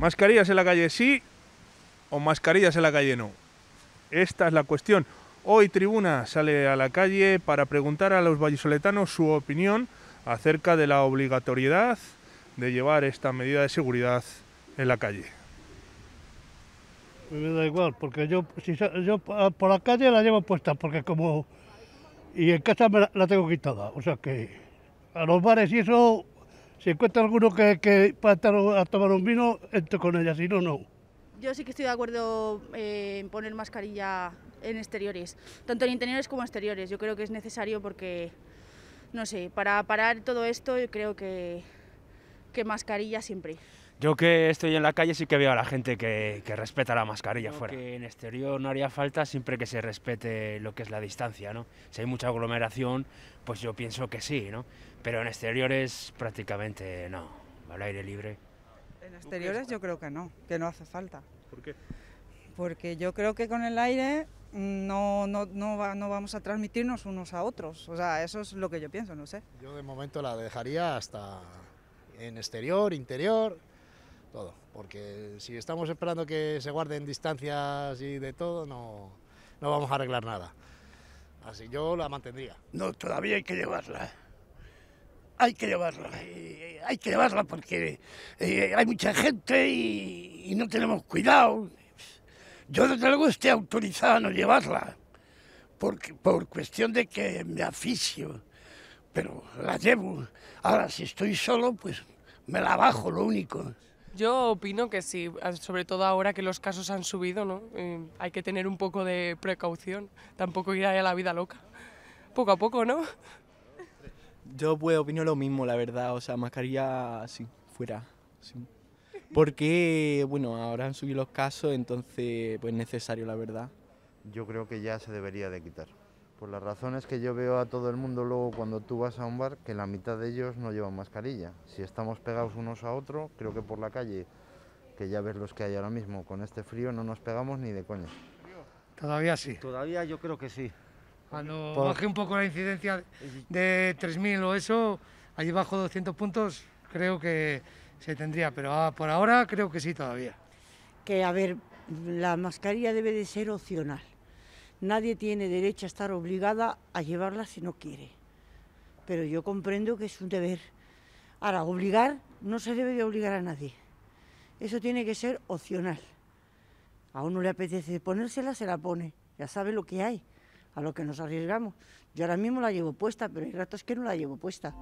¿Mascarillas en la calle sí o mascarillas en la calle no? Esta es la cuestión. Hoy Tribuna sale a la calle para preguntar a los vallisoletanos su opinión acerca de la obligatoriedad de llevar esta medida de seguridad en la calle. Me da igual, porque yo, yo por la calle la llevo puesta, porque como... Y en casa me la, tengo quitada, o sea que a los bares y eso, si encuentra alguno que, que estar a tomar un vino, entro con ella, si no, no. Yo sí que estoy de acuerdo eh, en poner mascarilla en exteriores, tanto en interiores como en exteriores. Yo creo que es necesario porque, no sé, para parar todo esto yo creo que, que mascarilla siempre. Yo que estoy en la calle sí que veo a la gente que, respeta la mascarilla fuera. Que en exterior no haría falta siempre que se respete lo que es la distancia, ¿no? Si hay mucha aglomeración, pues yo pienso que sí, ¿no? Pero en exteriores prácticamente no, al aire libre. En exteriores yo creo que no, que no hace falta. ¿Por qué? Porque yo creo que con el aire no, no, no, no, vamos a transmitirnos unos a otros. O sea, eso es lo que yo pienso, no sé. Yo de momento la dejaría hasta en exterior, interior, todo. Porque si estamos esperando que se guarden distancias y de todo, no, no vamos a arreglar nada. Así yo la mantendría. No, todavía hay que llevarla. Hay que llevarla. Hay que llevarla porque eh, hay mucha gente y, no tenemos cuidado. Yo desde luego estoy autorizada a no llevarla, porque, por cuestión de que me aficio, pero la llevo. Ahora, si estoy solo, pues me la bajo, lo único. Yo opino que sí, sobre todo ahora que los casos han subido, ¿no? Eh, hay que tener un poco de precaución, tampoco ir a la vida loca. Poco a poco, ¿no? Yo pues opino lo mismo, la verdad, o sea, mascarilla sí, fuera, sí. Porque, bueno, ahora han subido los casos, entonces, pues necesario, la verdad. Yo creo que ya se debería de quitar. Por las razones que yo veo a todo el mundo luego cuando tú vas a un bar, que la mitad de ellos no llevan mascarilla. Si estamos pegados unos a otros, creo que por la calle, que ya ves los que hay ahora mismo, con este frío no nos pegamos ni de coña. Todavía sí. Todavía yo creo que sí. Cuando baje un poco la incidencia de 3.000 o eso, allí bajo 200 puntos, creo que se tendría, pero ah, por ahora creo que sí todavía. Que, a ver, la mascarilla debe de ser opcional. Nadie tiene derecho a estar obligada a llevarla si no quiere. Pero yo comprendo que es un deber. Ahora, obligar no se debe de obligar a nadie. Eso tiene que ser opcional. A uno le apetece ponérsela, se la pone. Ya sabe lo que hay, a lo que nos arriesgamos. Yo ahora mismo la llevo puesta, pero hay ratos que no la llevo puesta.